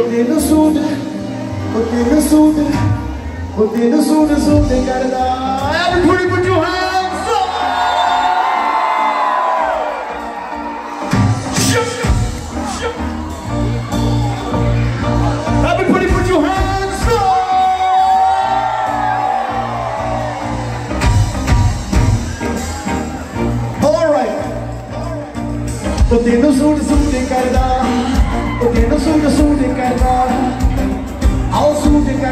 Continua suda, continua suda, continua suda, suda, gotta die. Everybody put your hands up! Shoot, shoot. Everybody put your hands up! Alright. Continua suda, suda, gotta die.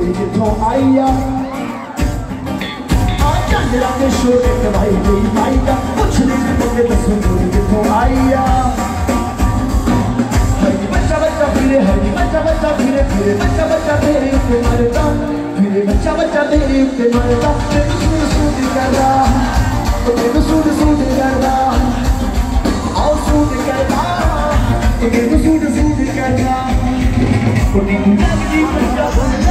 कुड़ी जितों आई आ चंडा किशोर एक भाई गई माई का कुछ दिन तुम्हें दसों कुड़ी जितों आई आ बच्चा बच्चा फिरे हरी बच्चा बच्चा फिरे फिरे बच्चा बच्चा तेरे ऊपर मरता फिरे बच्चा बच्चा तेरे ऊपर मरता तेरे सूद सूद करदा तेरे सूद सूद करदा आओ सूद करदा तेरे सूद सूद करदा कुड़ी लगी बच्चा